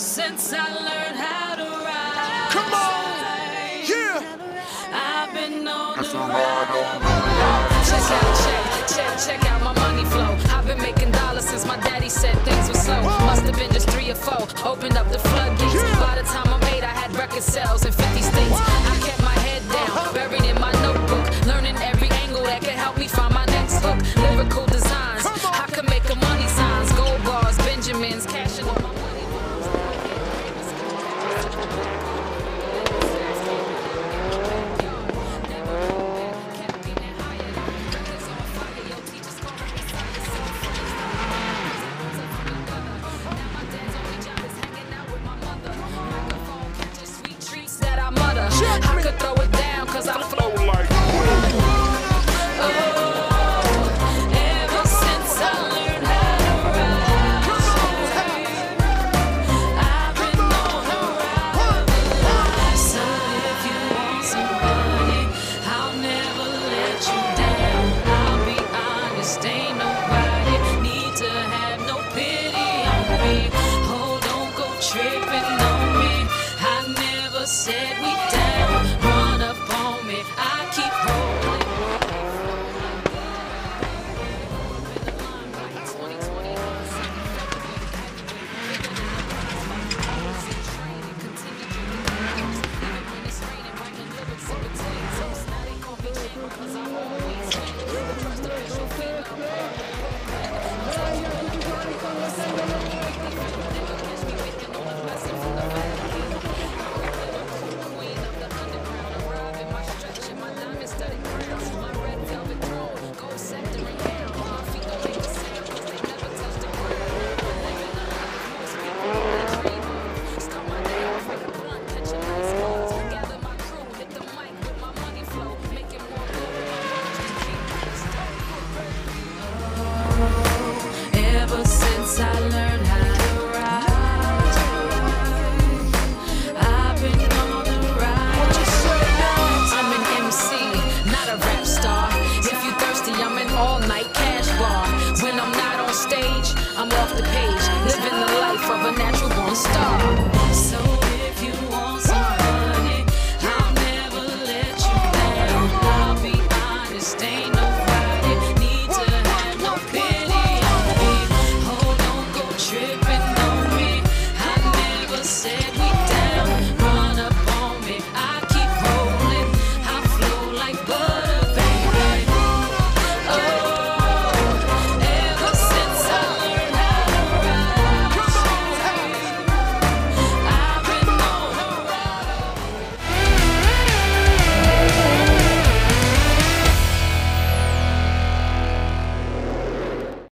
since I learned how to ride. Come on, yeah. I've been on That's the ride. Check out, check, check, check out my money flow. I've been making dollars since my daddy said things were slow. Must have been just three or four. Opened up the floodgates. Yeah. By the time I'm eight, I had record sales and 50 Throw it down cause I down. Run up on me, I keep rolling. off the page, living the life of a natural born star. So